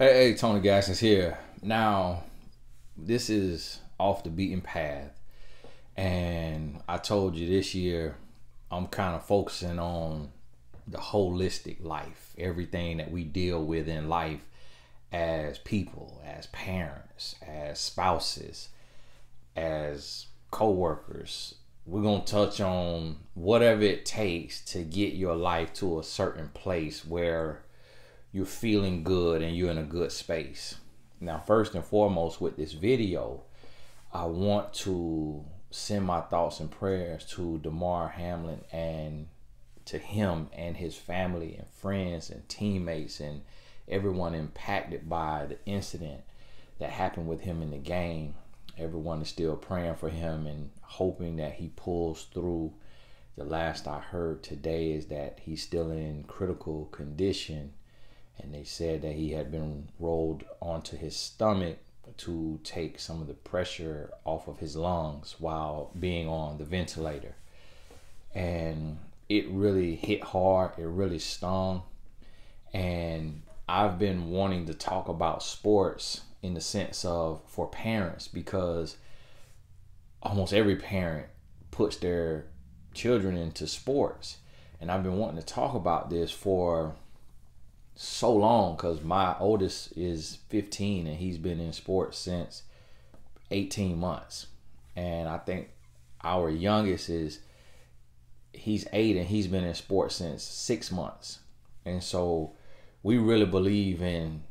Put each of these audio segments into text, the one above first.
Hey, hey, Tony Gaskins here. Now, this is off the beaten path. And I told you this year, I'm kind of focusing on the holistic life, everything that we deal with in life as people, as parents, as spouses, as co workers. We're going to touch on whatever it takes to get your life to a certain place where you're feeling good and you're in a good space. Now, first and foremost, with this video, I want to send my thoughts and prayers to Damar Hamlin and to him and his family and friends and teammates and everyone impacted by the incident that happened with him in the game. Everyone is still praying for him and hoping that he pulls through. The last I heard today is that he's still in critical condition and they said that he had been rolled onto his stomach to take some of the pressure off of his lungs while being on the ventilator. And it really hit hard, it really stung. And I've been wanting to talk about sports in the sense of for parents because almost every parent puts their children into sports. And I've been wanting to talk about this for so long because my oldest is 15 and he's been in sports since 18 months. And I think our youngest is he's eight and he's been in sports since six months. And so we really believe in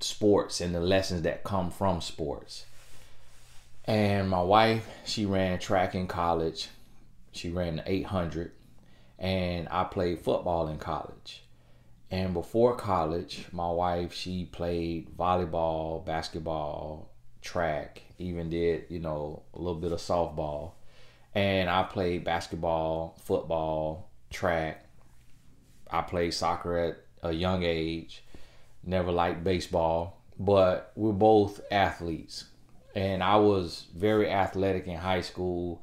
sports and the lessons that come from sports. And my wife, she ran track in college. She ran the 800 and I played football in college. And before college, my wife, she played volleyball, basketball, track, even did, you know, a little bit of softball. And I played basketball, football, track. I played soccer at a young age. Never liked baseball, but we're both athletes. And I was very athletic in high school.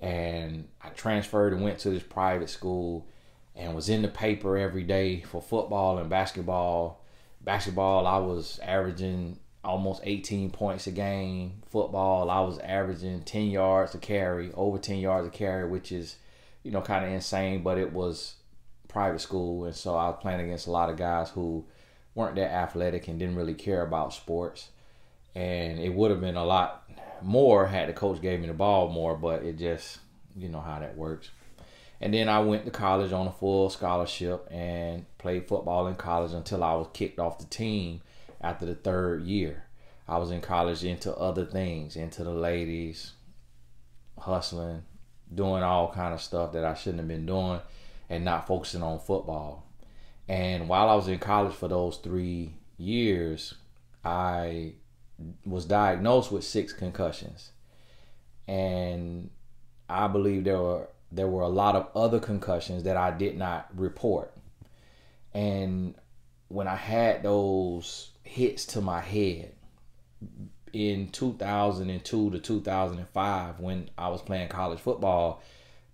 And I transferred and went to this private school and was in the paper every day for football and basketball. Basketball, I was averaging almost 18 points a game. Football, I was averaging 10 yards a carry, over 10 yards a carry, which is, you know, kind of insane, but it was private school. And so I was playing against a lot of guys who weren't that athletic and didn't really care about sports. And it would have been a lot more had the coach gave me the ball more, but it just, you know how that works. And then I went to college on a full scholarship and played football in college until I was kicked off the team after the third year. I was in college into other things, into the ladies, hustling, doing all kind of stuff that I shouldn't have been doing and not focusing on football. And while I was in college for those 3 years, I was diagnosed with six concussions. And I believe there were there were a lot of other concussions that I did not report. And when I had those hits to my head in 2002 to 2005, when I was playing college football,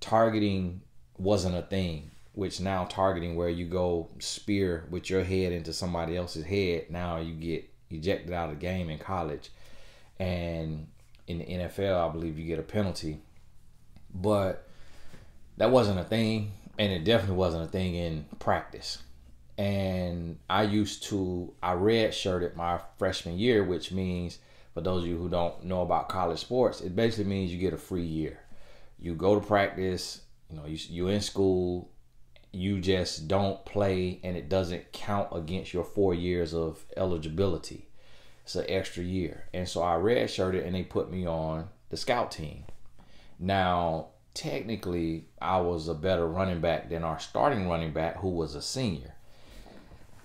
targeting wasn't a thing. Which now targeting, where you go spear with your head into somebody else's head, now you get ejected out of the game in college. And in the NFL, I believe you get a penalty. But that wasn't a thing, and it definitely wasn't a thing in practice. And I used to I redshirted my freshman year, which means for those of you who don't know about college sports, it basically means you get a free year. You go to practice, you know, you you're in school, you just don't play, and it doesn't count against your four years of eligibility. It's an extra year, and so I redshirted, and they put me on the scout team. Now technically I was a better running back than our starting running back who was a senior.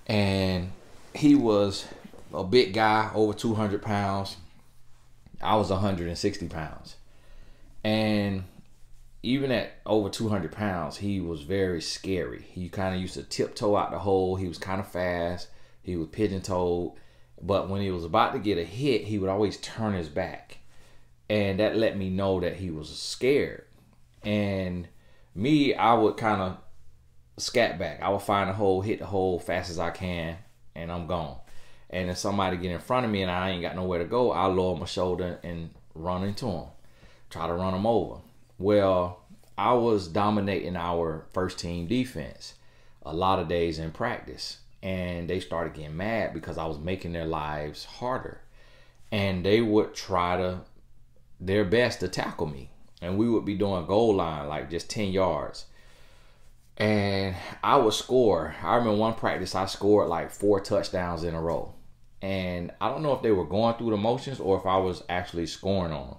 And he was a big guy, over 200 pounds. I was 160 pounds. And even at over 200 pounds, he was very scary. He kind of used to tiptoe out the hole. He was kind of fast. He was pigeon toed. But when he was about to get a hit, he would always turn his back. And that let me know that he was scared. And me, I would kind of scat back. I would find a hole, hit the hole fast as I can, and I'm gone. And if somebody get in front of me and I ain't got nowhere to go, I lower my shoulder and run into them, try to run them over. Well, I was dominating our first team defense a lot of days in practice, and they started getting mad because I was making their lives harder, and they would try to their best to tackle me, and we would be doing goal line like just ten yards and I would score. I remember one practice I scored like four touchdowns in a row. And I don't know if they were going through the motions or if I was actually scoring on them.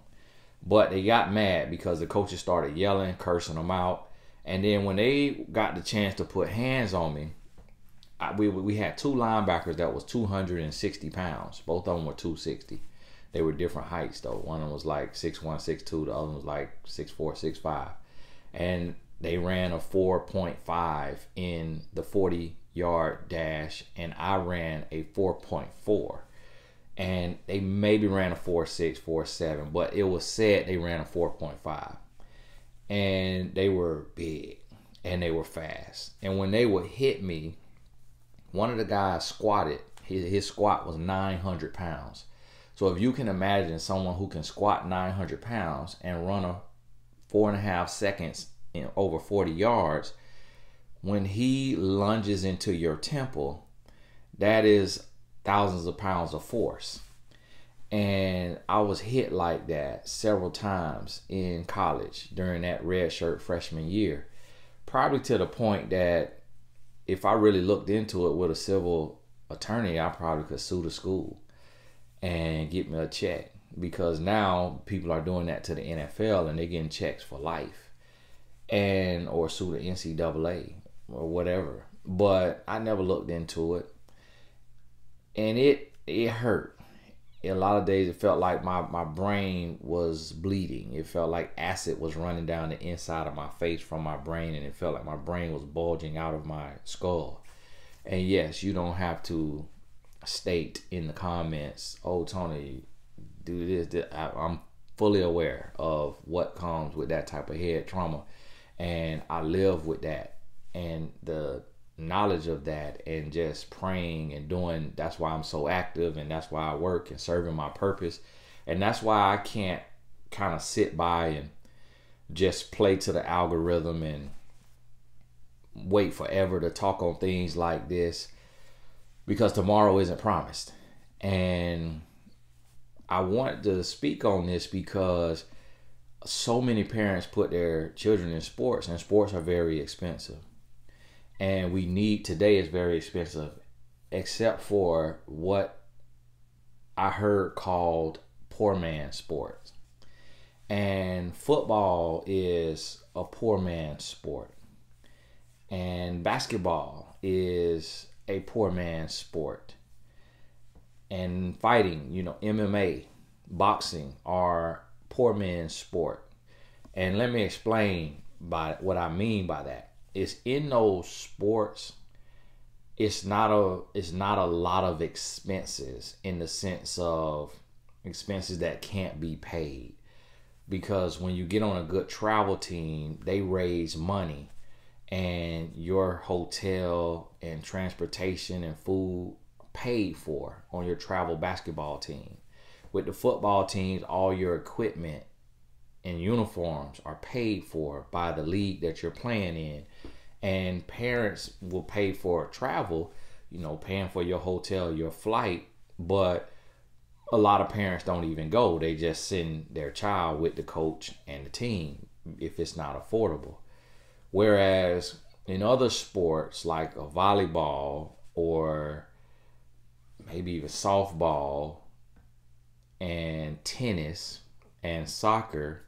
But they got mad because the coaches started yelling, cursing them out. And then when they got the chance to put hands on me, I, we we had two linebackers that was 260 pounds. Both of them were 260. They were different heights though. One of them was like 6'1", 6'2". The other one was like 6'4", 6'5". And they ran a 4.5 in the 40 yard dash, and I ran a 4.4. And they maybe ran a 4.6, 4.7, but it was said they ran a 4.5. And they were big and they were fast. And when they would hit me, one of the guys squatted, his, his squat was 900 pounds. So if you can imagine someone who can squat 900 pounds and run a four and a half seconds in over 40 yards, when he lunges into your temple, that is thousands of pounds of force. And I was hit like that several times in college during that red shirt freshman year. Probably to the point that if I really looked into it with a civil attorney, I probably could sue the school and get me a check because now people are doing that to the NFL and they're getting checks for life and or sue the NCAA or whatever. But I never looked into it, and it it hurt. A lot of days, it felt like my my brain was bleeding. It felt like acid was running down the inside of my face from my brain, and it felt like my brain was bulging out of my skull. And yes, you don't have to state in the comments, "Oh, Tony, do this." this. I, I'm fully aware of what comes with that type of head trauma and I live with that and the knowledge of that and just praying and doing that's why I'm so active and that's why I work and serving my purpose and that's why I can't kind of sit by and just play to the algorithm and wait forever to talk on things like this because tomorrow isn't promised and I want to speak on this because so many parents put their children in sports, and sports are very expensive. And we need today is very expensive, except for what I heard called poor man sports. And football is a poor man's sport. And basketball is a poor man's sport. And fighting, you know, MMA, boxing are poor man's sport. And let me explain by what I mean by that. It's in those sports it's not a it's not a lot of expenses in the sense of expenses that can't be paid because when you get on a good travel team they raise money and your hotel and transportation and food paid for on your travel basketball team with the football teams, all your equipment and uniforms are paid for by the league that you're playing in. And parents will pay for travel, you know, paying for your hotel, your flight, but a lot of parents don't even go. They just send their child with the coach and the team if it's not affordable. Whereas in other sports like a volleyball or maybe even softball and tennis and soccer.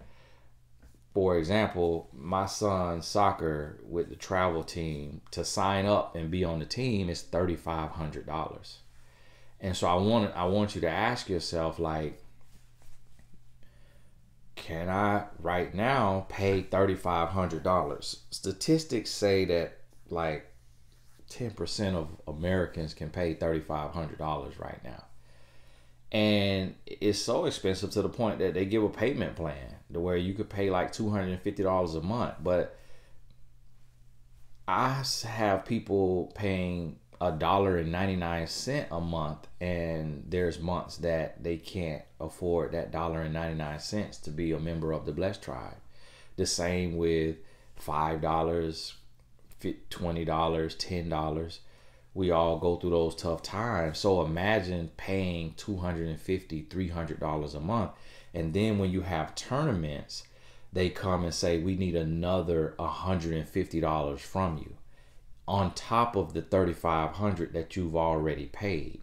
For example, my son's soccer with the travel team to sign up and be on the team is thirty five hundred dollars. And so I want I want you to ask yourself like can I right now pay thirty five hundred dollars? Statistics say that like ten percent of Americans can pay thirty five hundred dollars right now and it's so expensive to the point that they give a payment plan to where you could pay like $250 a month but i have people paying a dollar and 99 cent a month and there's months that they can't afford that dollar and 99 cents to be a member of the blessed tribe. The same with five dollars twenty dollars ten dollars. We all go through those tough times. So imagine paying 250 300 dollars a month and then when you have tournaments they come and say we need another 150 dollars from you on top of the 3500 that you've already paid.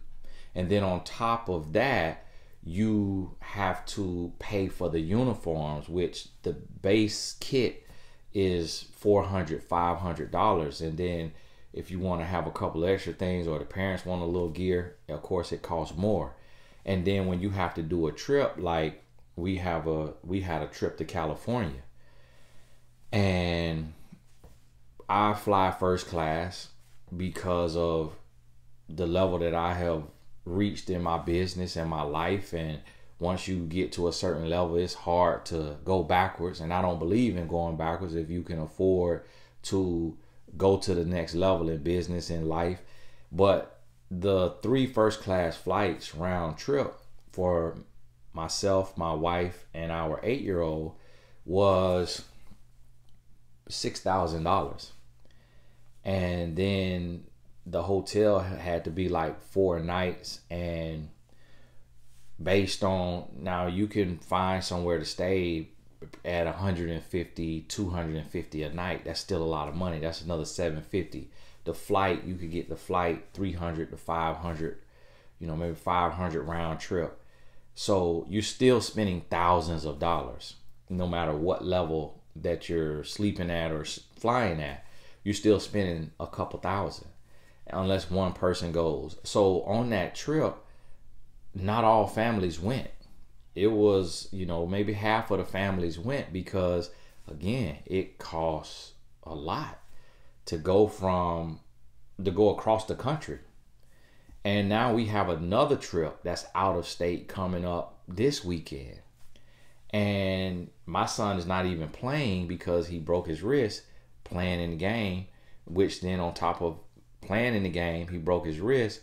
And then on top of that you have to pay for the uniforms which the base kit is 400 500 dollars. And then if you want to have a couple extra things or the parents want a little gear of course it costs more. And then when you have to do a trip like we have a we had a trip to california. And I fly first class because of the level that I have reached in my business and my life and once you get to a certain level it's hard to go backwards and I don't believe in going backwards if you can afford to go to the next level in business and life. But the three first class flights round trip for myself my wife and our 8 year old was $6,000 and then the hotel had to be like four nights. And based on now you can find somewhere to stay at 150 250 a night. That's still a lot of money. That's another 750 the flight you could get the flight 300 to 500 you know maybe 500 round trip. So you're still spending thousands of dollars no matter what level that you're sleeping at or flying at you're still spending a couple thousand unless one person goes. So on that trip, not all families went. It was, you know, maybe half of the families went because again, it costs a lot to go from to go across the country. And now we have another trip that's out of state coming up this weekend. And my son is not even playing because he broke his wrist playing in the game, which then on top of playing in the game, he broke his wrist.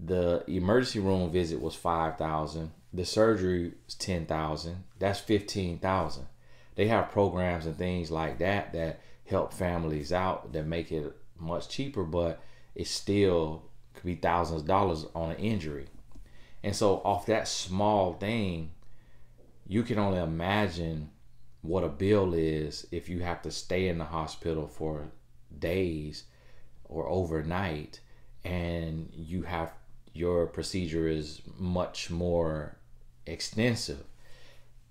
The emergency room visit was five thousand. The surgery was ten thousand. That's fifteen thousand. They have programs and things like that that help families out that make it much cheaper, but it still could be thousands of dollars on an injury. And so off that small thing, you can only imagine what a bill is if you have to stay in the hospital for days or overnight and you have your procedure is much more extensive.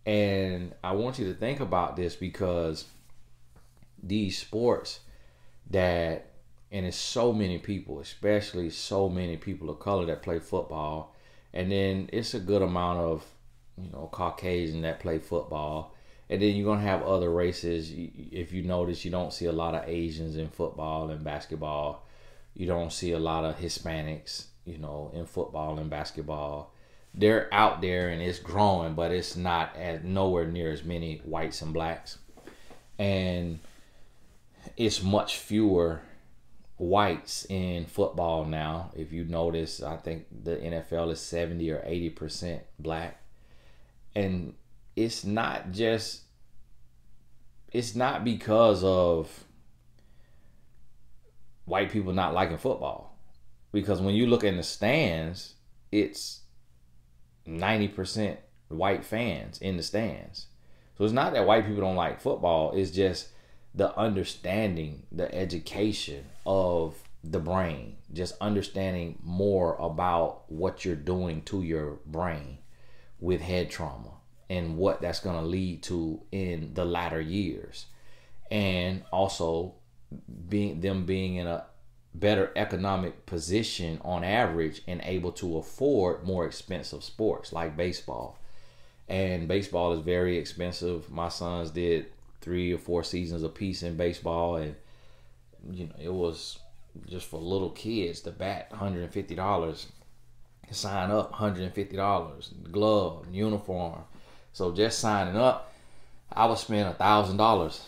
And i want you to think about this because these sports that and it's so many people especially so many people of color that play football and then it's a good amount of you know caucasian that play football and then you're gonna have other races. If you notice, you don't see a lot of Asians in football and basketball. You don't see a lot of Hispanics, you know, in football and basketball. They're out there and it's growing, but it's not as nowhere near as many whites and blacks, and it's much fewer whites in football now. If you notice, I think the NFL is seventy or eighty percent black, and it's not just it's not because of white people not liking football. Because when you look in the stands, it's 90% white fans in the stands. So it's not that white people don't like football, it's just the understanding, the education of the brain, just understanding more about what you're doing to your brain with head trauma and what that's going to lead to in the latter years. And also being them being in a better economic position on average and able to afford more expensive sports like baseball. And baseball is very expensive. My sons did three or four seasons a piece in baseball and you know it was just for little kids to bat $150 sign up $150 glove uniform so just signing up, I would spend a thousand dollars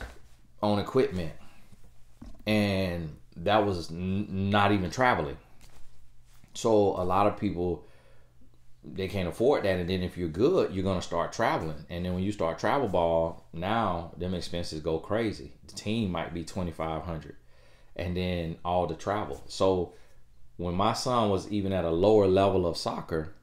on equipment, and that was n- not even traveling. So a lot of people they can't afford that, and then if you're good, you're gonna start traveling, and then when you start travel ball, now them expenses go crazy. The team might be twenty five hundred, and then all the travel. So when my son was even at a lower level of soccer,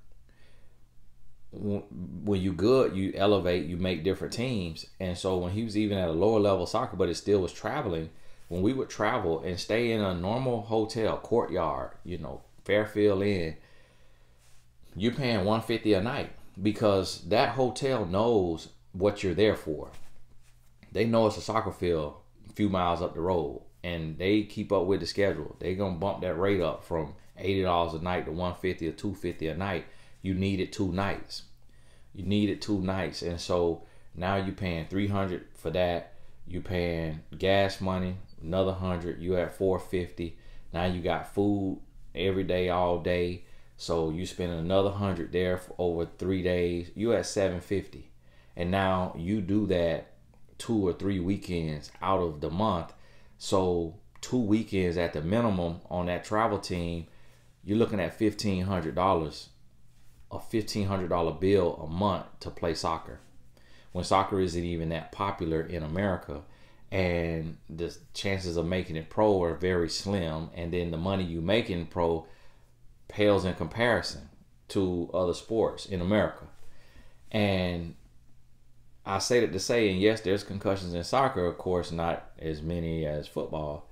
when you good, you elevate, you make different teams. And so when he was even at a lower level soccer, but it still was traveling, when we would travel and stay in a normal hotel, courtyard, you know, Fairfield Inn, you're paying 150 a night because that hotel knows what you're there for. They know it's a soccer field a few miles up the road and they keep up with the schedule. They're gonna bump that rate up from eighty dollars a night to 150 or 250 a night you needed two nights. You needed two nights, and so now you're paying three hundred for that. You're paying gas money, another hundred. You're at four fifty. Now you got food every day, all day. So you spend another hundred there for over three days. You're at seven fifty, and now you do that two or three weekends out of the month. So two weekends at the minimum on that travel team, you're looking at fifteen hundred dollars a $1,500 bill a month to play soccer when soccer isn't even that popular in America and the chances of making it pro are very slim and then the money you make in pro pales in comparison to other sports in America. And I say that to say, and yes, there's concussions in soccer, of course, not as many as football,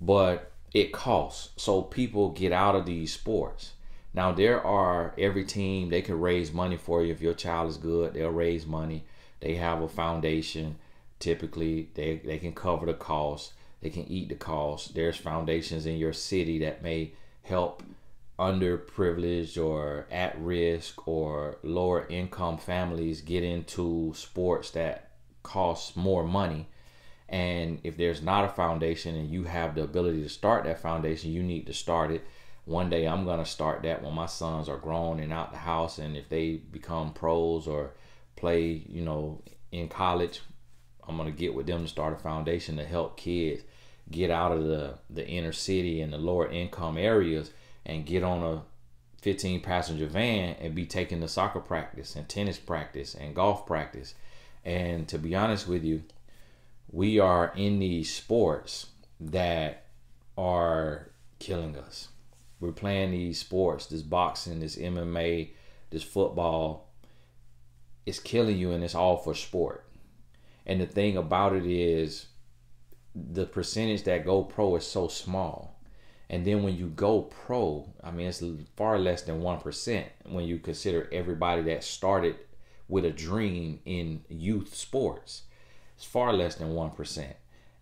but it costs. So people get out of these sports. Now there are every team they can raise money for you if your child is good. They'll raise money. They have a foundation. Typically, they they can cover the cost. They can eat the cost. There's foundations in your city that may help underprivileged or at risk or lower income families get into sports that costs more money. And if there's not a foundation and you have the ability to start that foundation, you need to start it one day I'm gonna start that when my sons are grown and out the house, and if they become pros or play, you know, in college, I'm gonna get with them to start a foundation to help kids get out of the the inner city and the lower income areas and get on a 15 passenger van and be taking to soccer practice and tennis practice and golf practice. And to be honest with you, we are in these sports that are killing us we're playing these sports, this boxing, this MMA, this football, it's killing you and it's all for sport. And the thing about it is the percentage that go pro is so small. And then when you go pro, I mean, it's far less than 1% when you consider everybody that started with a dream in youth sports. It's far less than 1%.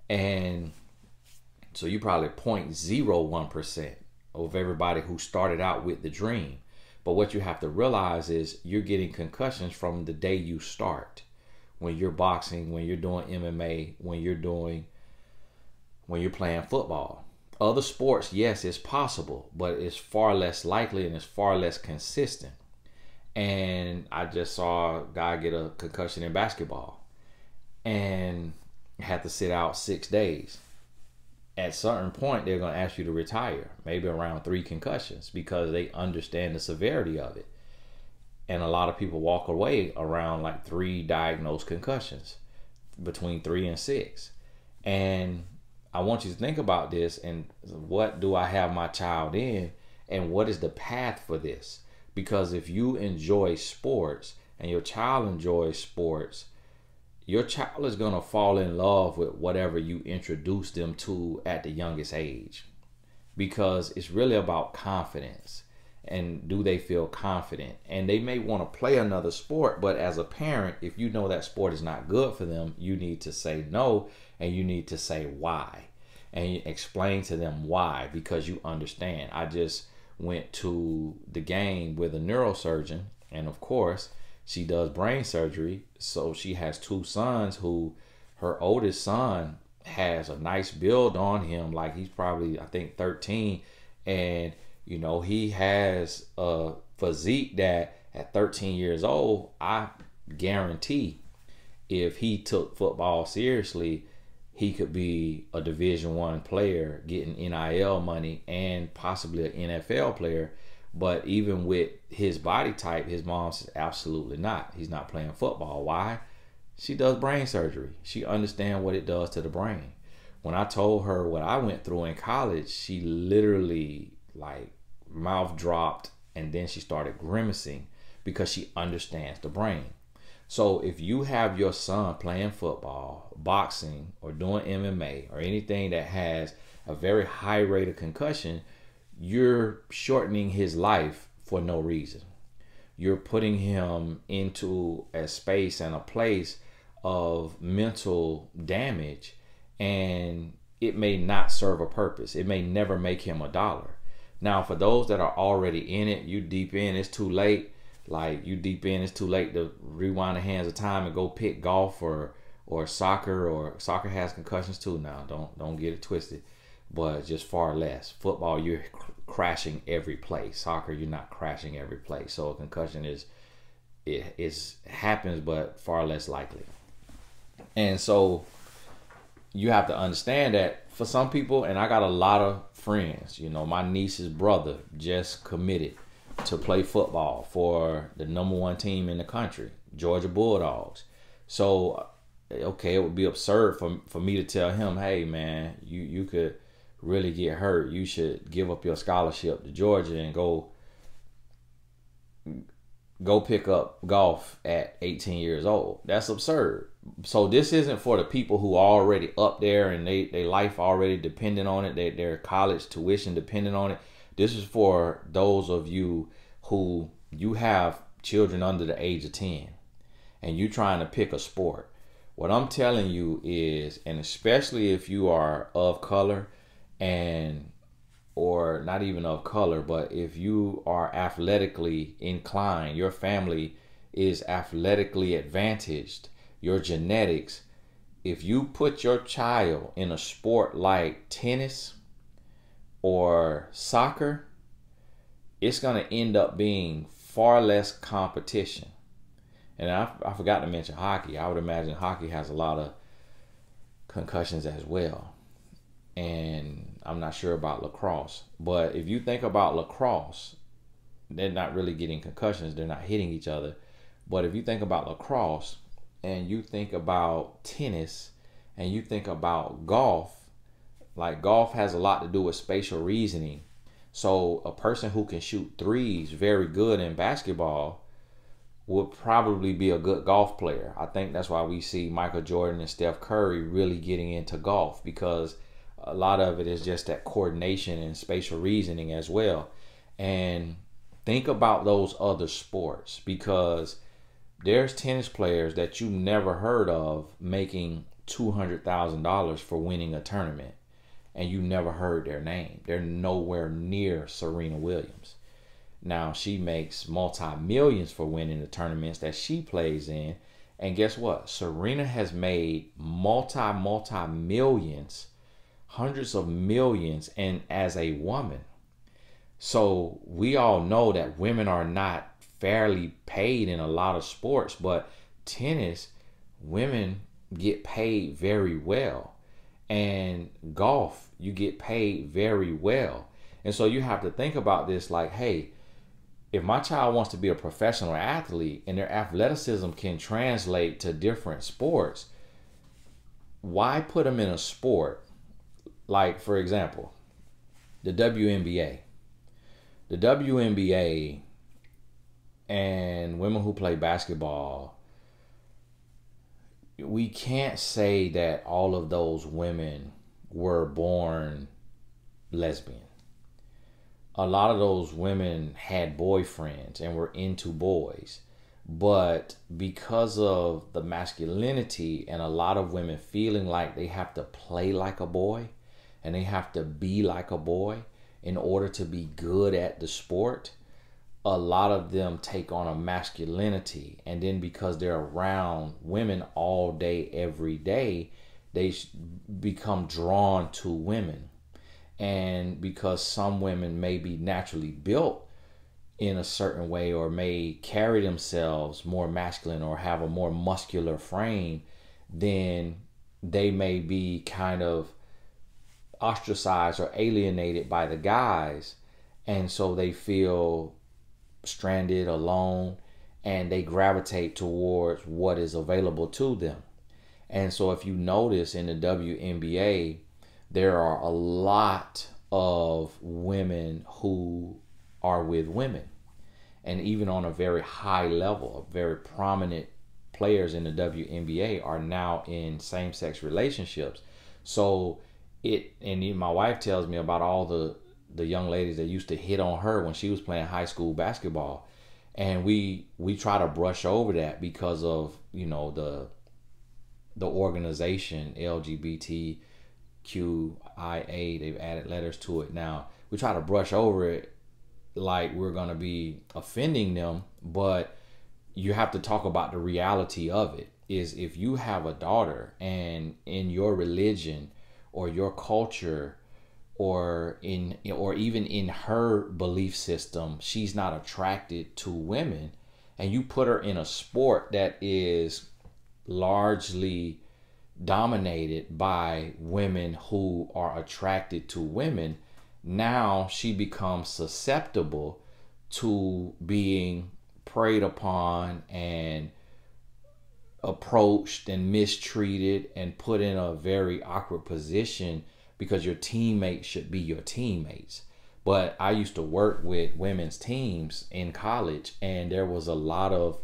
And so you probably 0.01% of everybody who started out with the dream. But what you have to realize is you're getting concussions from the day you start. When you're boxing, when you're doing MMA, when you're doing when you're playing football. Other sports, yes, it's possible, but it's far less likely and it's far less consistent. And I just saw a guy get a concussion in basketball and had to sit out six days at certain point they're going to ask you to retire maybe around three concussions because they understand the severity of it. And a lot of people walk away around like three diagnosed concussions between three and six. And i want you to think about this and what do i have my child in and what is the path for this? Because if you enjoy sports and your child enjoys sports your child is going to fall in love with whatever you introduce them to at the youngest age. Because it's really about confidence. And do they feel confident? And they may want to play another sport but as a parent if you know that sport is not good for them you need to say no and you need to say why. And explain to them why because you understand. I just went to the game with a neurosurgeon and of course she does brain surgery. So she has two sons who her oldest son has a nice build on him. Like he's probably, I think, 13. And, you know, he has a physique that at 13 years old, I guarantee if he took football seriously, he could be a division one player getting NIL money and possibly an NFL player But even with his body type, his mom says absolutely not. He's not playing football. Why? She does brain surgery. She understands what it does to the brain. When I told her what I went through in college, she literally like mouth dropped and then she started grimacing because she understands the brain. So if you have your son playing football, boxing, or doing MMA, or anything that has a very high rate of concussion, you're shortening his life for no reason. You're putting him into a space and a place of mental damage, and it may not serve a purpose. It may never make him a dollar. Now, for those that are already in it, you deep in, it's too late. Like you deep in, it's too late to rewind the hands of time and go pick golf or or soccer or soccer has concussions too. Now, don't don't get it twisted, but just far less. Football, you're cr- crashing every play. Soccer, you're not crashing every play. So a concussion is it is happens, but far less likely. And so you have to understand that for some people, and I got a lot of friends. You know, my niece's brother just committed to play football for the number one team in the country, Georgia Bulldogs. So, okay, it would be absurd for for me to tell him, "Hey, man, you you could really get hurt. You should give up your scholarship to Georgia and go go pick up golf at 18 years old. That's absurd. So this isn't for the people who are already up there and they they life already dependent on it. They their college tuition dependent on it. This is for those of you who you have children under the age of 10 and you trying to pick a sport. What I'm telling you is and especially if you are of color and or not even of color, but if you are athletically inclined, your family is athletically advantaged, your genetics, if you put your child in a sport like tennis or soccer, it's going to end up being far less competition. And I, I forgot to mention hockey. I would imagine hockey has a lot of concussions as well. And I'm not sure about lacrosse. But if you think about lacrosse, they're not really getting concussions, they're not hitting each other. But if you think about lacrosse and you think about tennis and you think about golf, like golf has a lot to do with spatial reasoning. So a person who can shoot threes very good in basketball would probably be a good golf player. I think that's why we see Michael Jordan and Steph Curry really getting into golf because a lot of it is just that coordination and spatial reasoning as well. And think about those other sports because there's tennis players that you never heard of making $200,000 for winning a tournament and you never heard their name. They're nowhere near Serena Williams. Now she makes multi millions for winning the tournaments that she plays in. And guess what? Serena has made multi multi millions hundreds of millions and as a woman. So we all know that women are not fairly paid in a lot of sports, but tennis, women get paid very well. And golf, you get paid very well. And so you have to think about this like, hey, if my child wants to be a professional athlete and their athleticism can translate to different sports, why put them in a sport like for example, the WNBA. The WNBA and women who play basketball, we can't say that all of those women were born lesbian. A lot of those women had boyfriends and were into boys. But because of the masculinity and a lot of women feeling like they have to play like a boy, and they have to be like a boy in order to be good at the sport, a lot of them take on a masculinity. And then because they're around women all day, every day, they become drawn to women. And because some women may be naturally built in a certain way or may carry themselves more masculine or have a more muscular frame, then they may be kind of ostracized or alienated by the guys and so they feel stranded, alone, and they gravitate towards what is available to them. And so if you notice in the WNBA, there are a lot of women who are with women. And even on a very high level, very prominent players in the WNBA are now in same sex relationships. So it and my wife tells me about all the the young ladies that used to hit on her when she was playing high school basketball. And we we try to brush over that because of you know the the organization LGBTQIA they've added letters to it. Now we try to brush over it like we're going to be offending them but you have to talk about the reality of it. Is if you have a daughter and in your religion or your culture or in or even in her belief system she's not attracted to women and you put her in a sport that is largely dominated by women who are attracted to women now she becomes susceptible to being preyed upon and approached and mistreated and put in a very awkward position because your teammates should be your teammates. But I used to work with women's teams in college, and there was a lot of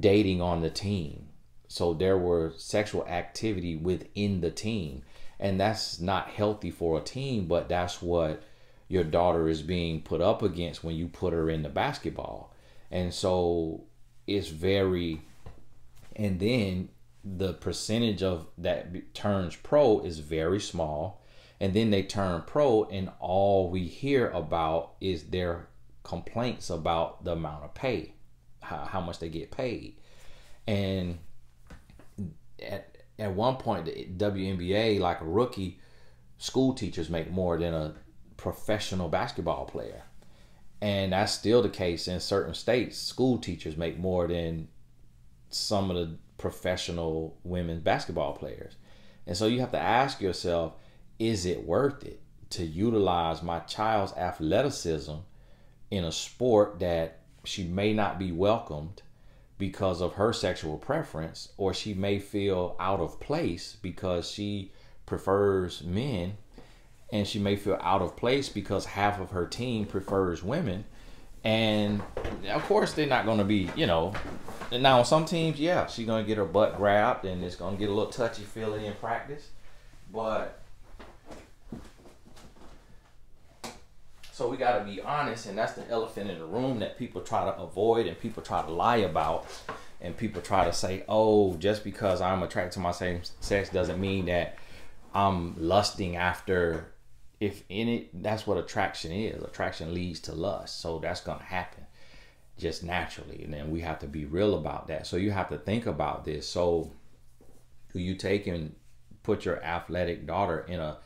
dating on the team. So there were sexual activity within the team. And that's not healthy for a team, but that's what your daughter is being put up against when you put her in the basketball. And so it's very, and then the percentage of that turns pro is very small. And then they turn pro and all we hear about is their complaints about the amount of pay how, how much they get paid. And at, at one point the WNBA like a rookie school teachers make more than a professional basketball player. And that's still the case in certain states. School teachers make more than some of the professional women basketball players. And so you have to ask yourself, is it worth it to utilize my child's athleticism in a sport that she may not be welcomed because of her sexual preference, or she may feel out of place because she prefers men, and she may feel out of place because half of her team prefers women. And of course, they're not going to be, you know, now on some teams, yeah, she's gonna get her butt grabbed and it's gonna get a little touchy feely in practice. But so we gotta be honest, and that's the elephant in the room that people try to avoid and people try to lie about. And people try to say, oh, just because I'm attracted to my same sex doesn't mean that I'm lusting after if in it that's what attraction is. Attraction leads to lust. So that's gonna happen just naturally. And then we have to be real about that. So you have to think about this. So do you take and put your athletic daughter in a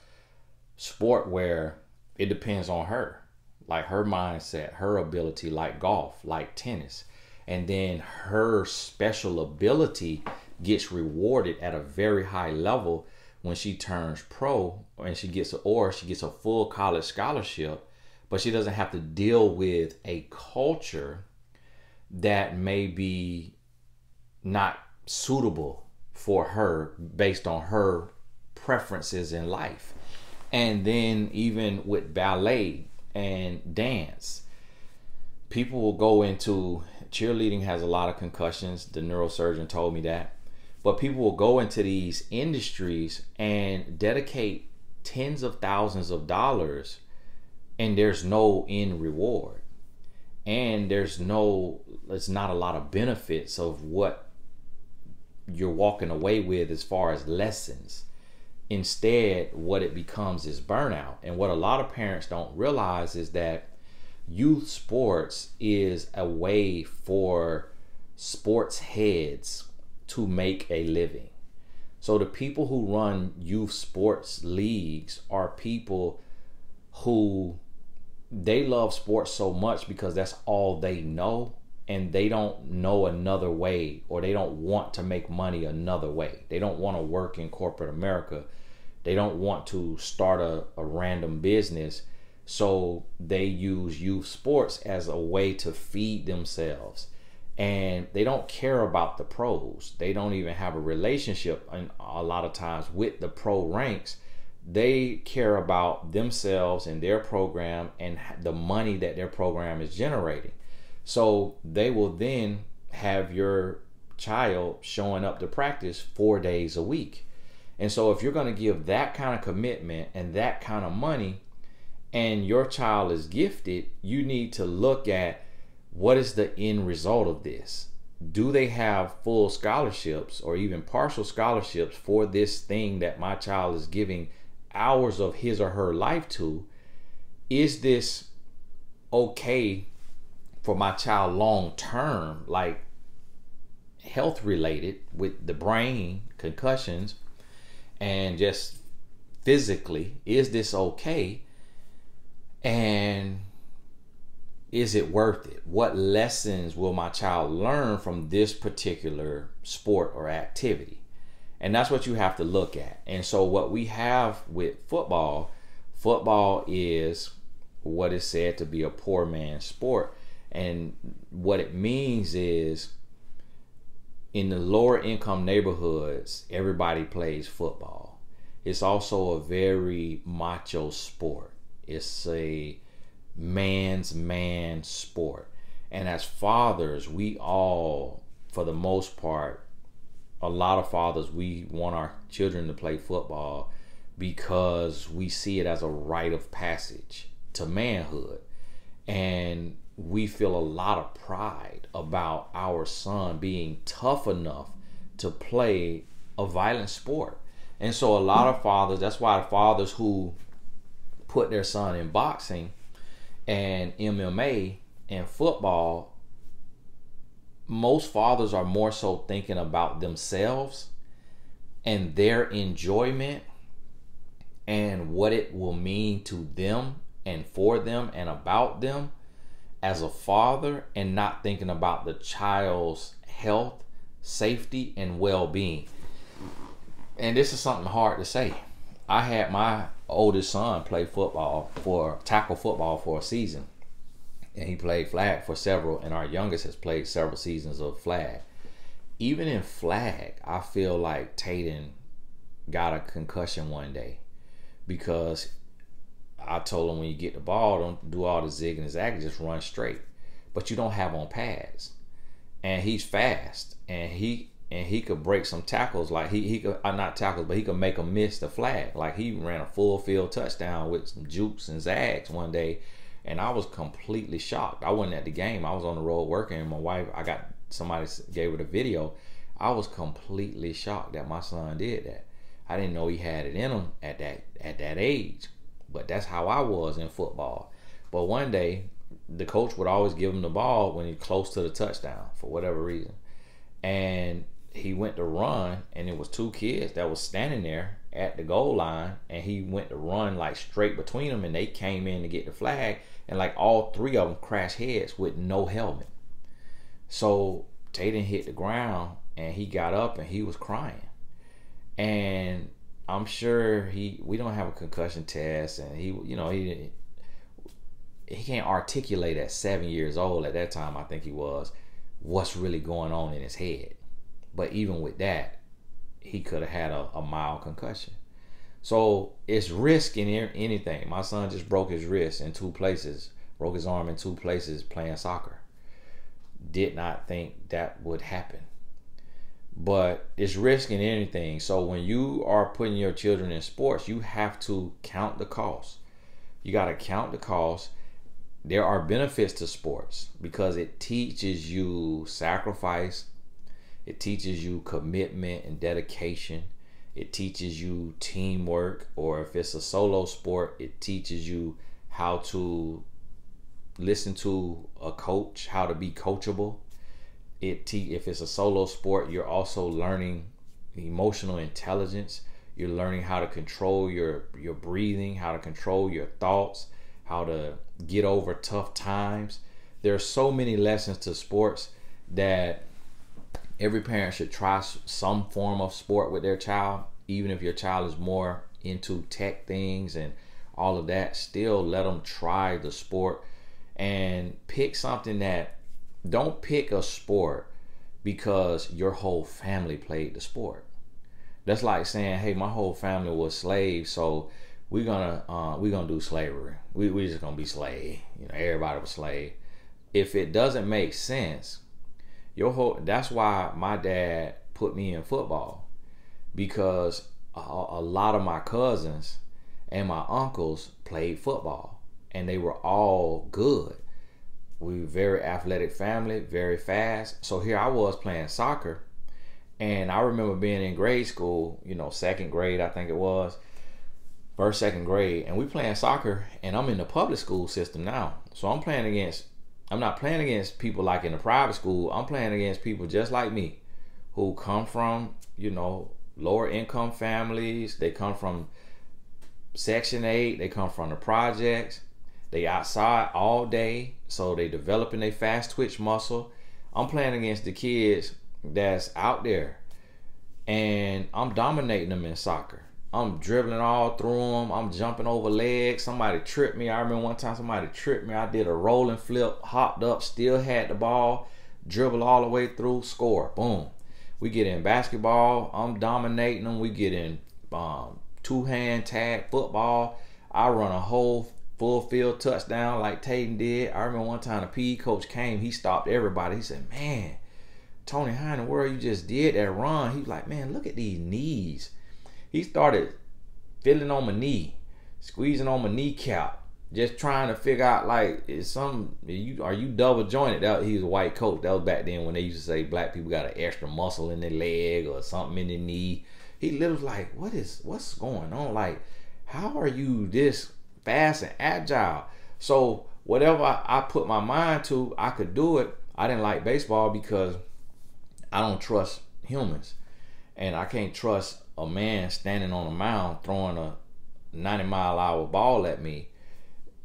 sport where it depends on her? Like her mindset, her ability, like golf, like tennis. And then her special ability gets rewarded at a very high level when she turns pro and she gets or she gets a full college scholarship but she doesn't have to deal with a culture that may be not suitable for her based on her preferences in life. And then even with ballet and dance, people will go into cheerleading has a lot of concussions. The neurosurgeon told me that. But people will go into these industries and dedicate tens of thousands of dollars and there's no end reward and there's no there's not a lot of benefits of what you're walking away with as far as lessons. Instead what it becomes is burnout. And what a lot of parents don't realize is that youth sports is a way for sports heads to make a living. So the people who run youth sports leagues are people who they love sports so much because that's all they know and they don't know another way or they don't want to make money another way. They don't want to work in corporate America. They don't want to start a, a random business. So they use youth sports as a way to feed themselves. And they don't care about the pros. They don't even have a relationship and a lot of times with the pro ranks. They care about themselves and their program and the money that their program is generating. So they will then have your child showing up to practice four days a week. And so if you're going to give that kind of commitment and that kind of money, and your child is gifted, you need to look at what is the end result of this. Do they have full scholarships or even partial scholarships for this thing that my child is giving hours of his or her life to? Is this okay for my child long term, like health related with the brain, concussions, and just physically? Is this okay? And is it worth it? What lessons will my child learn from this particular sport or activity? And that's what you have to look at. And so, what we have with football, football is what is said to be a poor man's sport. And what it means is in the lower income neighborhoods, everybody plays football. It's also a very macho sport. It's a man's man sport. And as fathers, we all, for the most part, a lot of fathers, we want our children to play football because we see it as a rite of passage to manhood. And we feel a lot of pride about our son being tough enough to play a violent sport. And so a lot of fathers, that's why the fathers who put their son in boxing and MMA and football, most fathers are more so thinking about themselves and their enjoyment and what it will mean to them and for them and about them as a father and not thinking about the child's health, safety, and well being. And this is something hard to say. I had my oldest son play football for tackle football for a season, and he played flag for several. And our youngest has played several seasons of flag. Even in flag, I feel like Tayden got a concussion one day because I told him when you get the ball, don't do all the zig and zag, just run straight. But you don't have on pads, and he's fast, and he and he could break some tackles like he he could uh, not tackles, but he could make them miss the flag. Like he ran a full field touchdown with some jukes and zags one day, and I was completely shocked. I wasn't at the game. I was on the road working, and my wife I got somebody gave her the video. I was completely shocked that my son did that. I didn't know he had it in him at that at that age, but that's how I was in football. But one day, the coach would always give him the ball when he's close to the touchdown for whatever reason, and he went to run and it was two kids that was standing there at the goal line and he went to run like straight between them and they came in to get the flag and like all three of them crashed heads with no helmet. So Tayden hit the ground and he got up and he was crying. And I'm sure he we don't have a concussion test and he you know he he can't articulate at seven years old at that time I think he was what's really going on in his head but even with that, he could have had a, a mild concussion. So it's risk in anything. My son just broke his wrist in two places, broke his arm in two places playing soccer. Did not think that would happen. But it's risking anything. So when you are putting your children in sports, you have to count the cost. You got to count the cost. There are benefits to sports because it teaches you sacrifice, it teaches you commitment and dedication. It teaches you teamwork, or if it's a solo sport, it teaches you how to listen to a coach, how to be coachable. It te- if it's a solo sport, you're also learning emotional intelligence. You're learning how to control your your breathing, how to control your thoughts, how to get over tough times. There are so many lessons to sports that every parent should try some form of sport with their child, even if your child is more into tech things and all of that. Still let them try the sport and pick something that don't pick a sport because your whole family played the sport. That's like saying, "Hey, my whole family was slaves, so we're gonna uh, we're gonna do slavery. We we just gonna be slave. You know, everybody was slave. If it doesn't make sense, your whole. That's why my dad put me in football because a, a lot of my cousins and my uncles played football and they were all good. We very athletic family, very fast. So here I was playing soccer and I remember being in grade school, you know, second grade I think it was, first second grade, and we playing soccer and I'm in the public school system now. So I'm playing against I'm not playing against people like in the private school. I'm playing against people just like me who come from, you know, lower income families. They come from Section 8, they come from the projects. They outside all day, so they developing their fast twitch muscle. I'm playing against the kids that's out there, and I'm dominating them in soccer. I'm dribbling all through them. I'm jumping over legs. Somebody tripped me. I remember one time somebody tripped me. I did a rolling flip, hopped up, still had the ball, dribble all the way through, score. Boom. We get in basketball. I'm dominating them. We get in um, two hand tag football. I run a whole full field touchdown like Tayden did. I remember one time the PE coach came. He stopped everybody. He said, "Man, Tony, how in the world you just did that run?" He was like, "Man, look at these knees." he started feeling on my knee, squeezing on my kneecap, just trying to figure out like is some are you are you double jointed? That he was a white coach. That was back then when they used to say black people got an extra muscle in their leg or something in their knee. He literally like, what is what's going on? Like, how are you this fast and agile? So whatever I, put my mind to, I could do it. I didn't like baseball because I don't trust humans, and I can't trust a man standing on a mound throwing a 90 mile hour ball at me,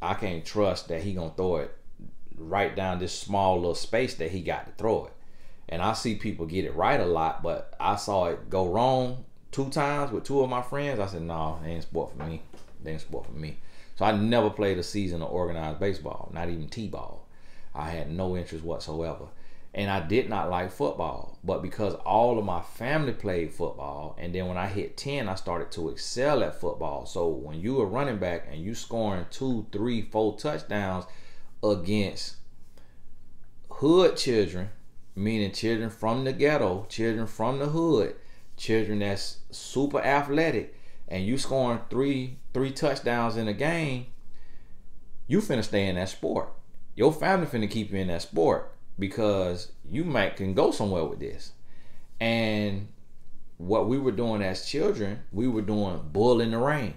I can't trust that he gonna throw it right down this small little space that he got to throw it. And I see people get it right a lot, but I saw it go wrong two times with two of my friends. I said, no, nah, ain't sport for me. It ain't sport for me. So I never played a season of organized baseball, not even T-ball. I had no interest whatsoever and I did not like football. But because all of my family played football, and then when I hit 10, I started to excel at football. So when you were running back and you scoring two, three, four touchdowns against hood children, meaning children from the ghetto, children from the hood, children that's super athletic, and you scoring three, three touchdowns in a game, you finna stay in that sport. Your family finna keep you in that sport because you might can go somewhere with this. And what we were doing as children, we were doing bull in the ring.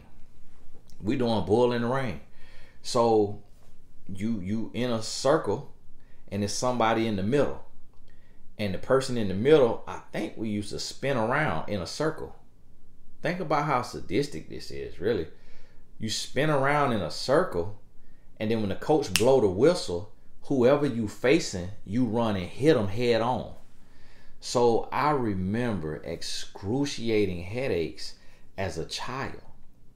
We doing bull in the ring. So you you in a circle and there's somebody in the middle. And the person in the middle, I think we used to spin around in a circle. Think about how sadistic this is, really. You spin around in a circle, and then when the coach blow the whistle, whoever you facing, you run and hit them head on. So I remember excruciating headaches as a child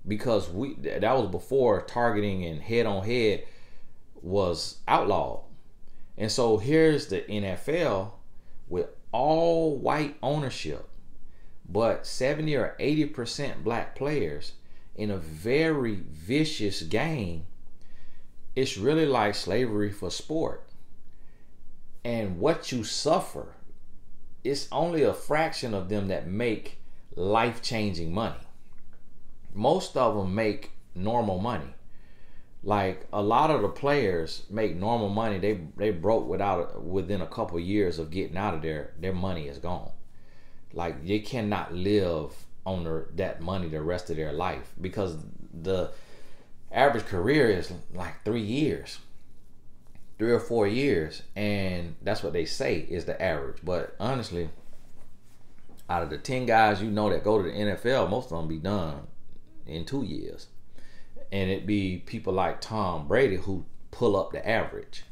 because we that was before targeting and head on head was outlawed. And so here's the NFL with all white ownership, but 70 or 80% black players in a very vicious game it's really like slavery for sport. And what you suffer, it's only a fraction of them that make life changing money. Most of them make normal money. Like a lot of the players make normal money. They they broke without within a couple years of getting out of there. Their money is gone. Like they cannot live on that money the rest of their life because the average career is like three years, three or four years, and that's what they say is the average. But honestly, out of the ten guys you know that go to the NFL, most of them be done in two years, and it be people like Tom Brady who pull up the average.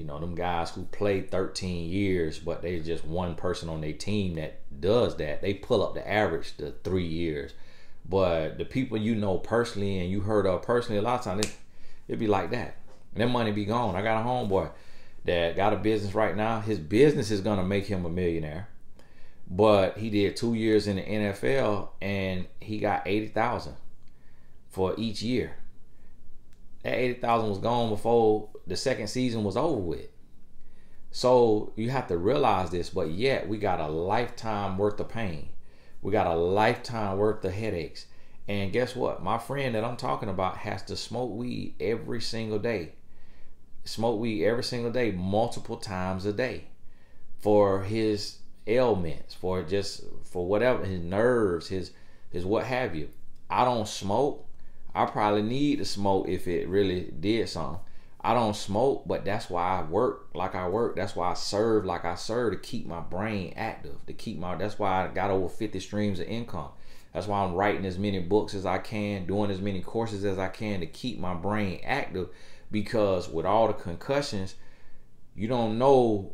You know, them guys who played 13 years, but they just one person on their team that does that. They pull up the average to three years But the people you know personally and you heard of personally, a lot of times it, it be like that. And that money be gone. I got a homeboy that got a business right now. His business is gonna make him a millionaire. But he did two years in the NFL and he got eighty thousand for each year. That eighty thousand was gone before the second season was over with. So you have to realize this, but yet we got a lifetime worth of pain. We got a lifetime worth of headaches. And guess what? My friend that I'm talking about has to smoke weed every single day. Smoke weed every single day, multiple times a day for his ailments, for just for whatever his nerves, his his what have you. I don't smoke. I probably need to smoke if it really did something. I don't smoke, but that's why I work like I work. That's why I serve like I serve to keep my brain active, to keep my that's why I got over 50 streams of income. That's why I'm writing as many books as I can, doing as many courses as I can to keep my brain active because with all the concussions, you don't know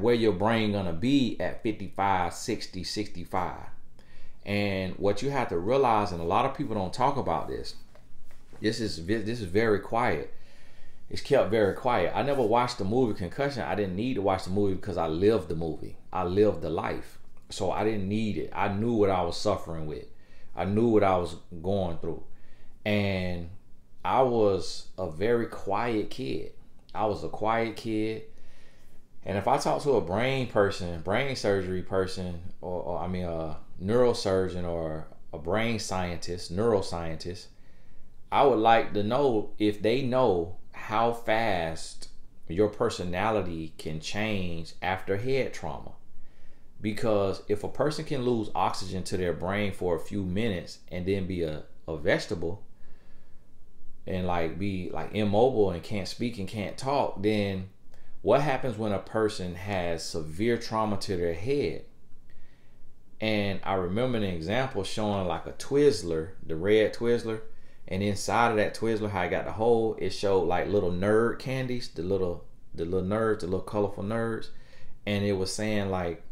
where your brain to be at 55, 60, 65. And what you have to realize and a lot of people don't talk about this. This is this is very quiet it's kept very quiet. I never watched the movie Concussion. I didn't need to watch the movie because I lived the movie. I lived the life. So I didn't need it. I knew what I was suffering with. I knew what I was going through. And I was a very quiet kid. I was a quiet kid. And if I talk to a brain person, brain surgery person, or, or I mean a neurosurgeon or a brain scientist, neuroscientist, I would like to know if they know how fast your personality can change after head trauma. Because if a person can lose oxygen to their brain for a few minutes and then be a, a vegetable and like be like immobile and can't speak and can't talk, then what happens when a person has severe trauma to their head? And I remember an example showing like a Twizzler, the red Twizzler and inside of that Twizzler, how I got the hole, it showed like little nerd candies, the little the little nerds, the little colorful nerds, and it was saying like,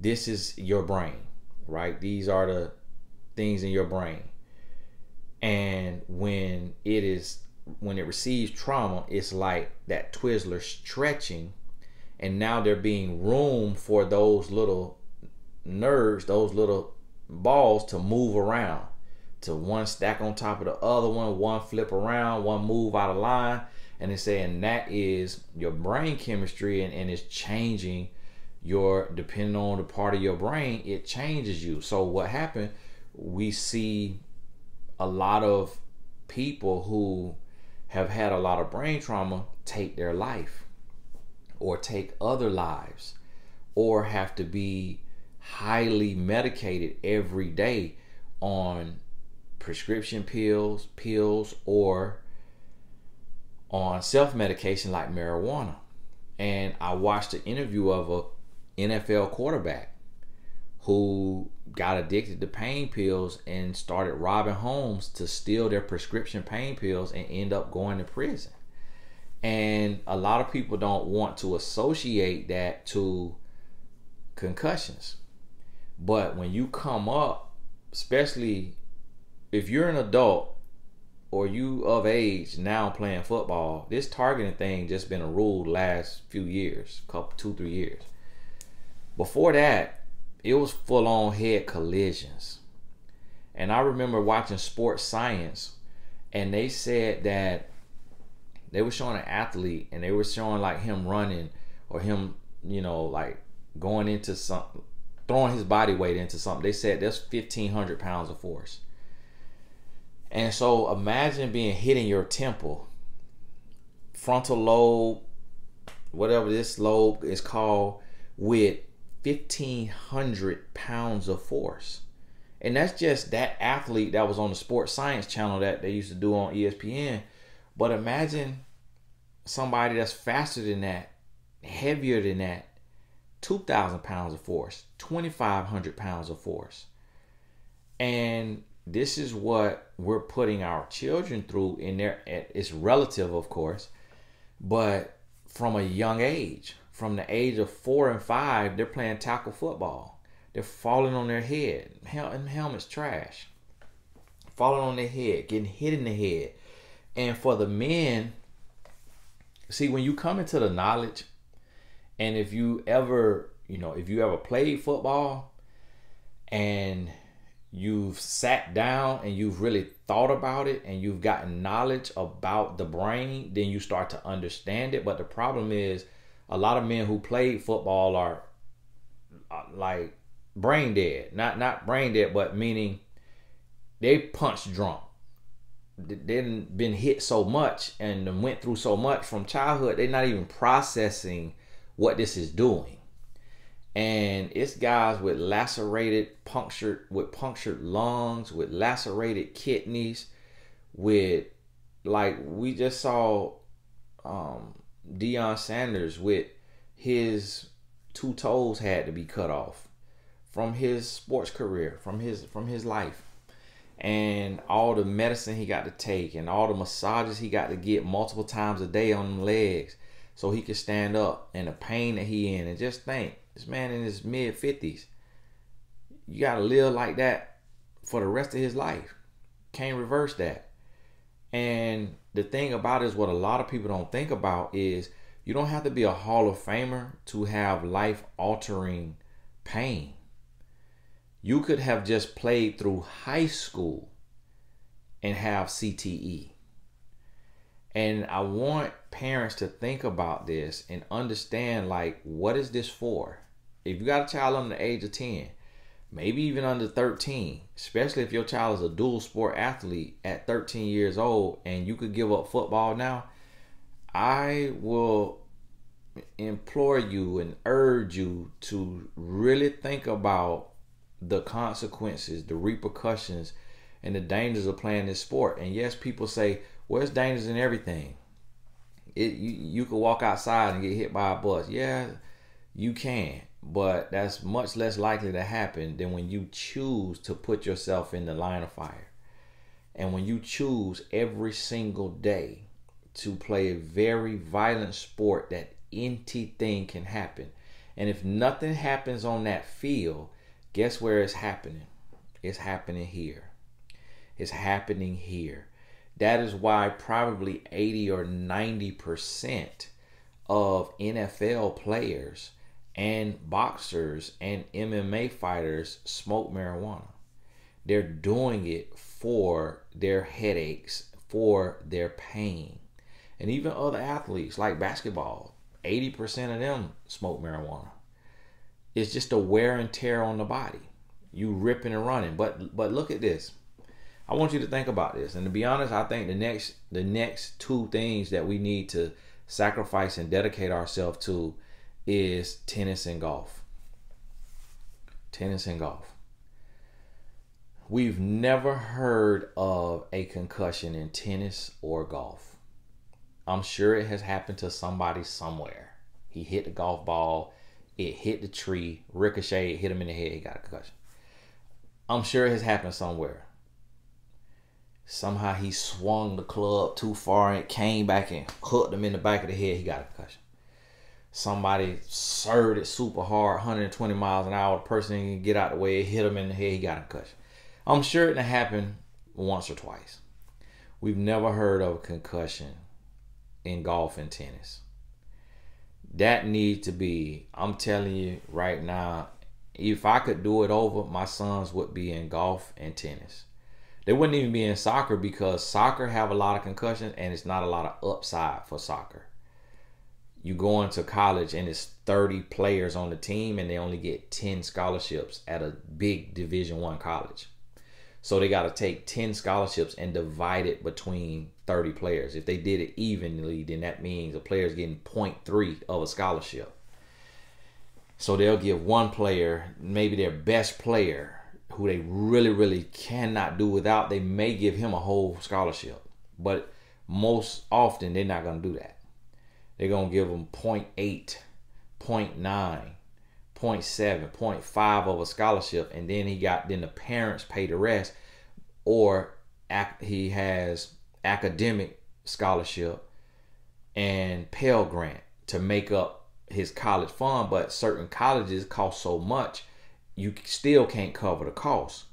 this is your brain, right? These are the things in your brain, and when it is when it receives trauma, it's like that Twizzler stretching, and now there being room for those little nerves, those little balls to move around to one stack on top of the other one, one flip around, one move out of line. And it's saying that is your brain chemistry and, and it's changing your depending on the part of your brain, it changes you. So what happened? We see a lot of people who have had a lot of brain trauma take their life or take other lives or have to be highly medicated every day on prescription pills, pills, or on self medication like marijuana. And I watched an interview of a NFL quarterback who got addicted to pain pills and started robbing homes to steal their prescription pain pills and end up going to prison. And a lot of people don't want to associate that to concussions. But when you come up, especially if you're an adult or you of age now playing football, this targeting thing just been a rule last few years, couple two three years. Before that, it was full on head collisions, and I remember watching Sports Science, and they said that they were showing an athlete, and they were showing like him running or him, you know, like going into some, throwing his body weight into something. They said that's 1,500 pounds of force and so imagine being hit in your temple, frontal lobe, whatever this lobe is called, with 1500 pounds of force. And that's just that athlete that was on the sports science channel that they used to do on ESPN. But imagine somebody that's faster than that, heavier than that, 2,000 pounds of force, 2,500 pounds of force. And this is what we're putting our children through in their it's relative of course but from a young age from the age of four and five they're playing tackle football they're falling on their head Hel- helmets trash falling on their head, getting hit in the head. And for the men, see, when you come into the knowledge, and if you ever, you know, if you ever played football and you've sat down and you've really thought about it and you've gotten knowledge about the brain, then you start to understand it. But the problem is, a lot of men who played football are uh, like brain dead. Not not brain dead, but meaning they punch drunk. They didn't been hit so much and went through so much from childhood. They're not even processing what this is doing. And it's guys with lacerated punctured with punctured lungs with lacerated kidneys with like we just saw um Deion Sanders with his two toes had to be cut off from his sports career from his from his life. And all the medicine he got to take and all the massages he got to get multiple times a day on them legs so he could stand up and the pain that he in and just think this man in his mid 50s. You got to live like that for the rest of his life. Can't reverse that. And the thing about it is what a lot of people don't think about is you don't have to be a Hall of Famer to have life altering pain. You could have just played through high school and have CTE. And I want parents to think about this and understand like what is this for? if you got a child under the age of 10, maybe even under 13, especially if your child is a dual sport athlete at 13 years old and you could give up football now, I will implore you and urge you to really think about the consequences, the repercussions, and the dangers of playing this sport. And yes, people say, well, there's dangers in everything. It you, you could walk outside and get hit by a bus. Yeah, you can but that's much less likely to happen than when you choose to put yourself in the line of fire. And when you choose every single day to play a very violent sport that anything can happen. And if nothing happens on that field, guess where it's happening? It's happening here. It's happening here. That is why probably 80 or 90% of NFL players and boxers and MMA fighters smoke marijuana. They're doing it for their headaches, for their pain. And even other athletes like basketball, 80% of them smoke marijuana. It's just a wear and tear on the body. You ripping and running. But but look at this. I want you to think about this. And to be honest, I think the next the next two things that we need to sacrifice and dedicate ourselves to is tennis and golf. Tennis and golf. We've never heard of a concussion in tennis or golf. I'm sure it has happened to somebody somewhere. He hit the golf ball, it hit the tree, ricocheted, hit him in the head, he got a concussion. I'm sure it has happened somewhere. Somehow he swung the club too far and came back and hooked him in the back of the head, he got a concussion somebody served it super hard, 120 miles an hour. The person didn't get out the way, it hit him in the head, he got a concussion. I'm sure it happened once or twice. We've never heard of a concussion in golf and tennis. That needs to be, I'm telling you right now, if I could do it over, my sons would be in golf and tennis. They wouldn't even be in soccer because soccer have a lot of concussions and it's not a lot of upside for soccer. You go into college and it's 30 players on the team and they only get 10 scholarships at a big division one college. So they got to take 10 scholarships and divide it between 30 players. If they did it evenly then that means a player's getting 0.3 of a scholarship. So they'll give one player maybe their best player who they really really cannot do without they may give him a whole scholarship but most often they're not going to do that they're going to give them 0.8, 0.9, 0.7, 0.5 of a scholarship. And then he got, then the parents pay the rest. Or he has academic scholarship and Pell Grant to make up his college fund. But certain colleges cost so much, you still can't cover the cost.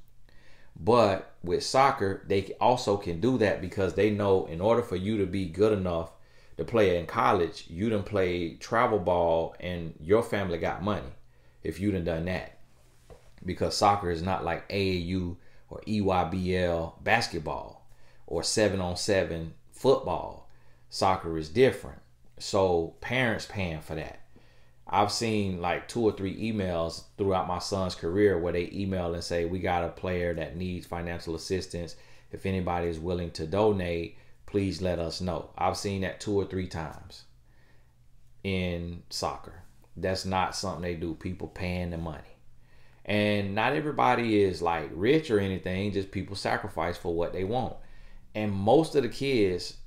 But with soccer, they also can do that because they know in order for you to be good enough to play in college, you done played travel ball and your family got money if you done done that. Because soccer is not like AAU or EYBL basketball or seven on seven football. Soccer is different. So parents paying for that. I've seen like two or three emails throughout my son's career where they email and say, We got a player that needs financial assistance. If anybody is willing to donate, please let us know. I've seen that two or three times in soccer. That's not something they do. People paying the money. And not everybody is like rich or anything, just people sacrifice for what they want. And most of the kids,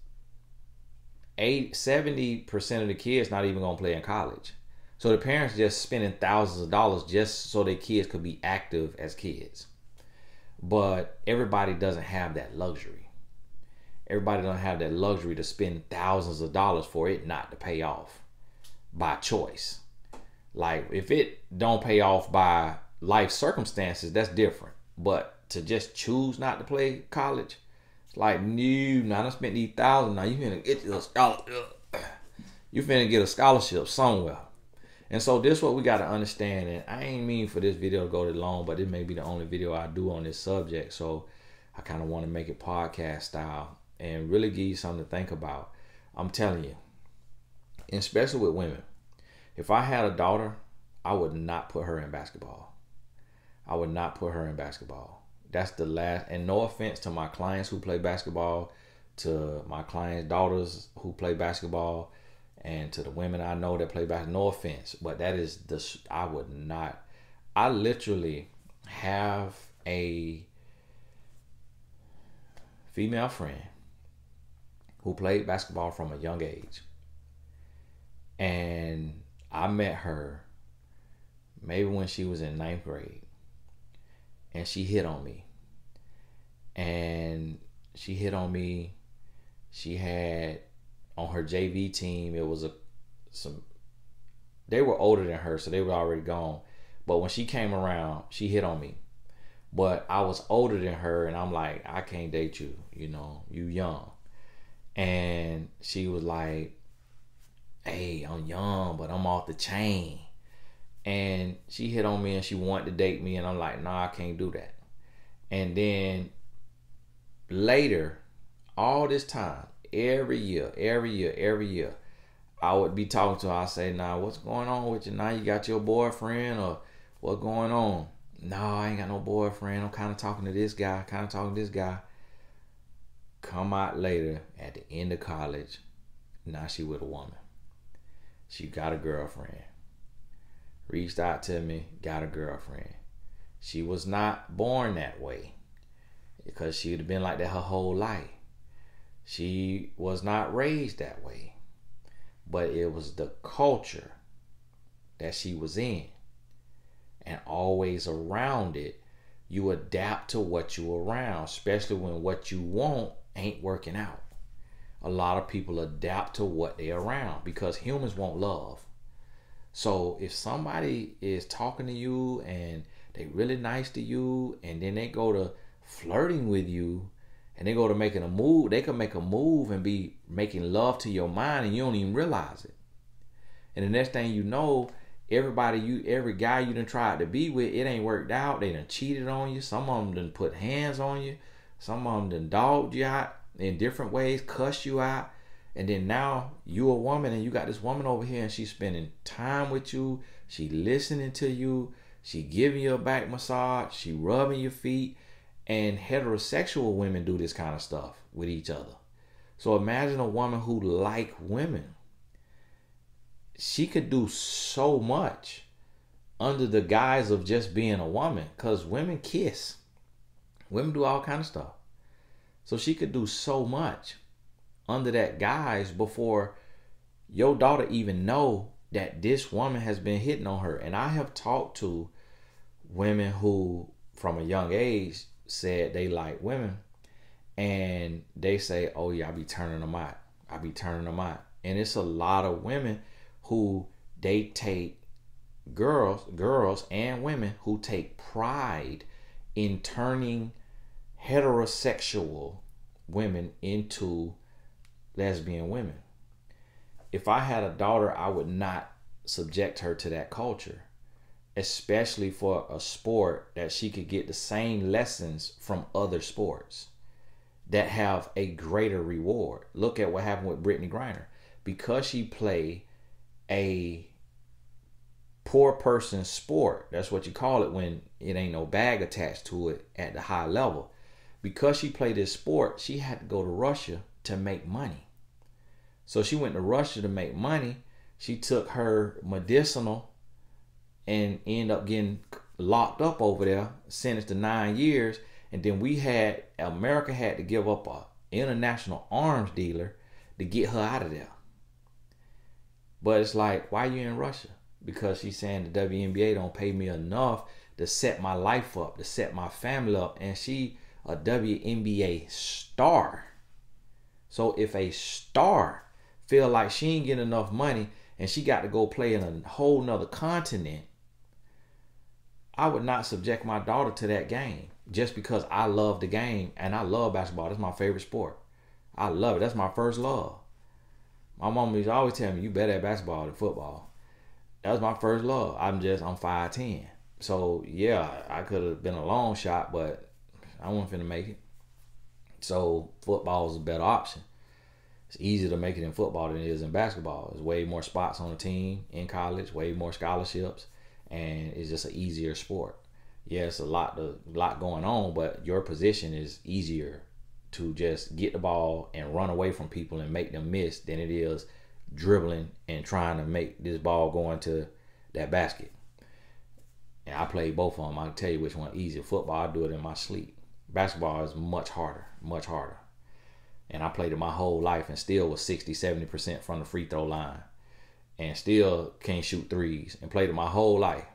eight, 70% of the kids not even gonna play in college. So the parents just spending thousands of dollars just so their kids could be active as kids. But everybody doesn't have that luxury. Everybody don't have that luxury to spend thousands of dollars for it not to pay off by choice. Like if it don't pay off by life circumstances, that's different. But to just choose not to play college, it's like new. Now I spent these thousand. Now you finna get a scholarship. You finna get a scholarship somewhere. And so this what we got to understand. And I ain't mean for this video to go too long, but it may be the only video I do on this subject. So I kind of want to make it podcast style and really give you something to think about. I'm telling you, especially with women, if I had a daughter, I would not put her in basketball. I would not put her in basketball. That's the last. And no offense to my clients who play basketball, to my clients' daughters who play basketball and to the women I know that play basketball, no offense, but that is the I would not. I literally have a female friend who played basketball from a young age, and I met her maybe when she was in ninth grade, and she hit on me, and she hit on me. She had on her JV team, it was a some they were older than her, so they were already gone. But when she came around, she hit on me. But I was older than her, and I'm like, I can't date you. You know, you young. And she was like, Hey, I'm young, but I'm off the chain. And she hit on me and she wanted to date me, and I'm like, Nah, I can't do that. And then later, all this time, every year, every year, every year. I would be talking to her. I say, "Nah, what's going on with you? Now you got your boyfriend, or what's going on?" No, I ain't got no boyfriend. I'm kind of talking to this guy, kind of talking to this guy. Come out later at the end of college. Now she with a woman. She got a girlfriend. Reached out to me, got a girlfriend. She was not born that way because she would have been like that her whole life. She was not raised that way, but it was the culture that she was in. And always around it, you adapt to what you around, especially when what you want ain't working out. A lot of people adapt to what they're around because humans want love. So if somebody is talking to you and they really nice to you and then they go to flirting with you and they go to making a move, they can make a move and be making love to your mind and you don't even realize it. And the next thing you know, everybody you every guy you done tried to be with, it ain't worked out. They done cheated on you. Some of them done put hands on you. Some of them done dogged you out in different ways, cussed you out. And then now you a woman and you got this woman over here and she's spending time with you. She listening to you. She giving you a back massage. She rubbing your feet. And heterosexual women do this kind of stuff with each other. So imagine a woman who like women. She could do so much under the guise of just being a woman cuz women kiss. Women do all kind of stuff. So she could do so much under that guise before your daughter even know that this woman has been hitting on her. And I have talked to women who from a young age said they like women and they say, oh yeah, I be turning them out. I be turning them out. And it's a lot of women who they take girls, girls and women who take pride in turning heterosexual women into lesbian women. If I had a daughter, I would not subject her to that culture, especially for a sport that she could get the same lessons from other sports that have a greater reward. Look at what happened with Brittney Griner. Because she played a poor person sport, that's what you call it when it ain't no bag attached to it at the high level. Because she played this sport, she had to go to Russia to make money. So she went to Russia to make money. She took her medicinal and end up getting locked up over there, sentenced to nine years. And then we had America had to give up a international arms dealer to get her out of there. But it's like, why are you in Russia? Because she's saying the WNBA don't pay me enough to set my life up, to set my family up, and she a WNBA star. So if a star feel like she ain't getting enough money and she got to go play in a whole nother continent, I would not subject my daughter to that game just because I love the game and I love basketball. That's my favorite sport. I love it. That's my first love. My mom used to always tell me, you better at basketball than football. That was my first love. I'm just, I'm 5'10. So, yeah, I could have been a long shot, but I wasn't finna make it. So, football is a better option it's easier to make it in football than it is in basketball. There's way more spots on the team in college, way more scholarships, and it's just an easier sport. Yeah, a lot a lot going on, but your position is easier to just get the ball and run away from people and make them miss than it is dribbling and trying to make this ball go into that basket. And I play both of them. I can tell you which one easier. Football, I do it in my sleep. Basketball is much harder, much harder. And I played it my whole life and still was 60, 70% from the free throw line. And still can't shoot threes. And played it my whole life.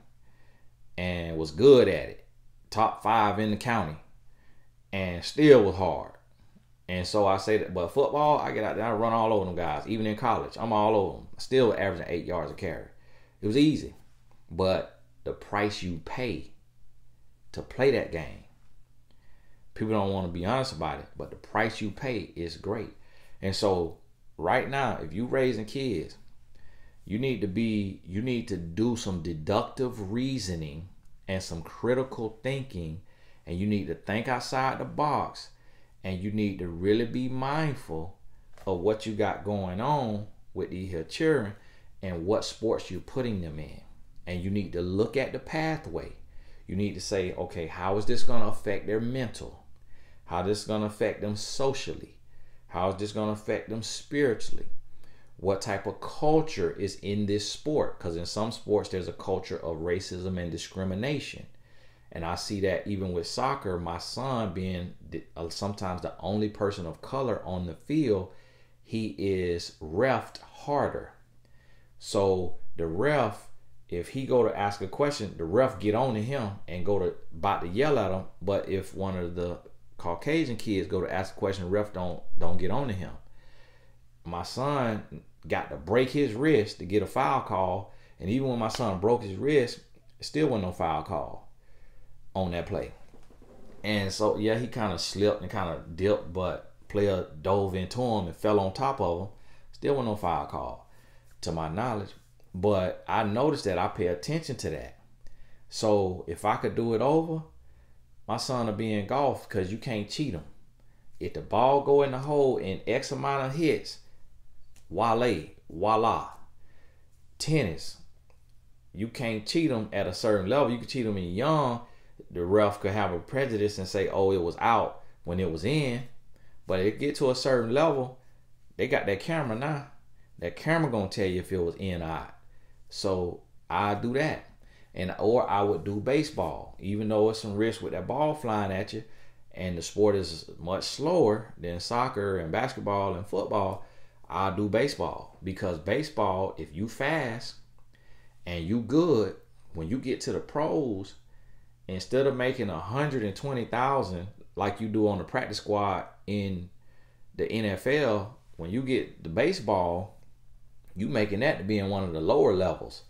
And was good at it. Top five in the county. And still was hard. And so I say that, but football, I get out there, I run all over them guys. Even in college, I'm all over them. Still averaging eight yards a carry. It was easy. But the price you pay to play that game People don't want to be honest about it, but the price you pay is great. And so right now, if you raising kids, you need to be you need to do some deductive reasoning and some critical thinking and you need to think outside the box and you need to really be mindful of what you got going on with these children and what sports you're putting them in. And you need to look at the pathway. You need to say, okay, how is this going to affect their mental? how this is going to affect them socially, how is this going to affect them spiritually, what type of culture is in this sport. Because in some sports, there's a culture of racism and discrimination. And I see that even with soccer, my son being uh, sometimes the only person of color on the field, he is refed harder. So the ref, if he go to ask a question, the ref get on to him and go to about to yell at him. But if one of the Caucasian kids go to ask a question, ref don't don't get on to him. My son got to break his wrist to get a foul call, and even when my son broke his wrist, still wasn't no foul call on that play. And so yeah, he kind of slipped and kind of dipped, but player dove into him and fell on top of him. Still wasn't no foul call, to my knowledge. But I noticed that I pay attention to that. So if I could do it over, my son will be in golf because you can't cheat him. If the ball go in the hole in X amount of hits, voila, voila. Tennis, you can't cheat them at a certain level. You can cheat them in young. The ref could have a prejudice and say, "Oh, it was out when it was in," but it get to a certain level, they got that camera now. That camera gonna tell you if it was in or out. So I do that and or I would do baseball, even though it's some risk with that ball flying at you, and the sport is much slower than soccer and basketball and football. I do baseball because baseball, if you fast and you good, when you get to the pros, instead of making a hundred and twenty thousand like you do on the practice squad in the NFL, when you get the baseball, you making that to be in one of the lower levels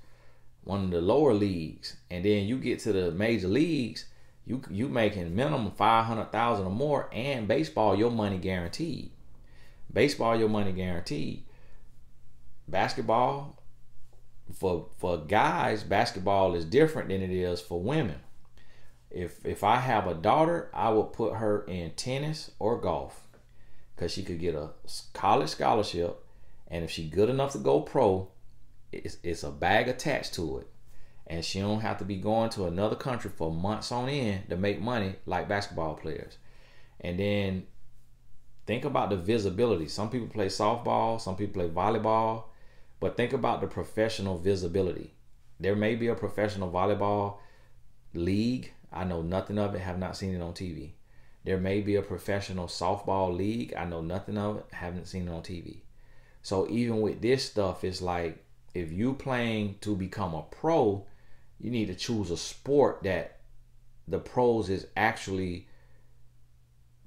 one of the lower leagues, and then you get to the major leagues, You you making minimum five hundred thousand or more, and baseball your money guaranteed. Baseball your money guaranteed. Basketball for for guys, basketball is different than it is for women. If if I have a daughter, I would put her in tennis or golf because she could get a college scholarship, and if she's good enough to go pro, it's, it's a bag attached to it, and she don't have to be going to another country for months on end to make money like basketball players. And then think about the visibility. Some people play softball, some people play volleyball but think about the professional visibility. There may be a professional volleyball league. I know nothing of it, have not seen it on TV. There may be a professional softball league. I know nothing of it, haven't seen it on TV. So even with this stuff, it's like if you playing to become a pro, you need to choose a sport that the pros is actually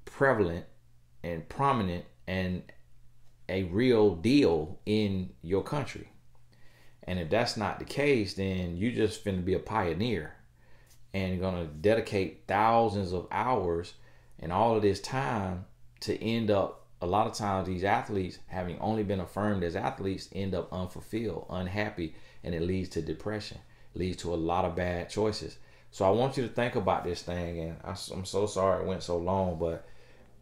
prevalent and prominent and a real deal in your country. And if that's not the case, then you just finna be a pioneer and gonna dedicate thousands of hours and all of this time to end up a lot of times these athletes having only been affirmed as athletes end up unfulfilled, unhappy, and it leads to depression, leads to a lot of bad choices. So I want you to think about this thing, and I'm so sorry it went so long, but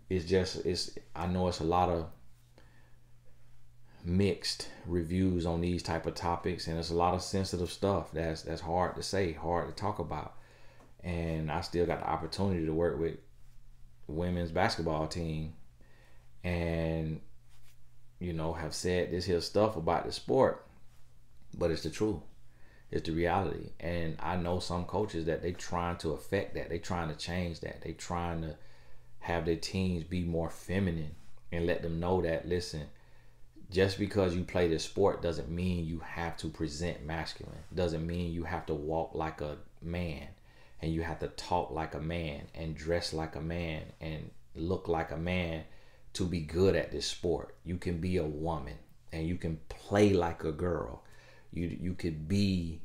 it's just it's I know it's a lot of mixed reviews on these type of topics and it's a lot of sensitive stuff that's that's hard to say hard to talk about. And i still got the opportunity to work with women's basketball team and you know have said this here stuff about the sport but it's the truth. It's the reality. And i know some coaches that they trying to affect that. They trying to change that. They trying to have their teams be more feminine and let them know that listen just because you play this sport doesn't mean you have to present masculine. Doesn't mean you have to walk like a man and you have to talk like a man and dress like a man and look like a man to be good at this sport. You can be a woman and you can play like a girl. You you could be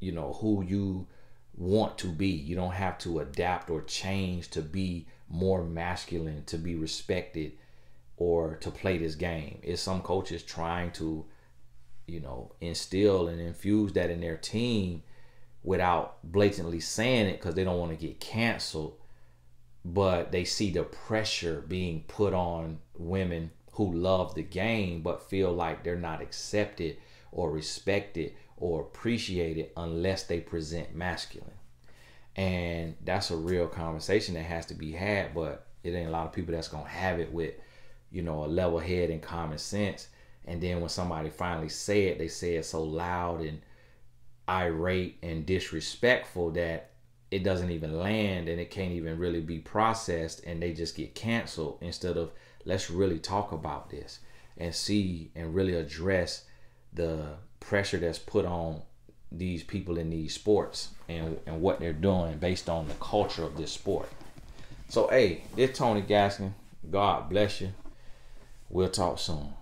you know who you want to be. You don't have to adapt or change to be more masculine, to be respected or to play this game. Is some coaches trying to, you know, instill and infuse that in their team without blatantly saying it because they don't want to get canceled, but they see the pressure being put on women who love the game but feel like they're not accepted or respected or appreciated unless they present masculine. And that's a real conversation that has to be had, but it ain't a lot of people that's gonna have it with you know, a level head and common sense. And then when somebody finally say it, they say it so loud and irate and disrespectful that it doesn't even land and it can't even really be processed and they just get canceled instead of let's really talk about this and see and really address the pressure that's put on these people in these sports and, and what they're doing based on the culture of this sport. So hey, it's Tony Gaskins. God bless you. We'll talk soon.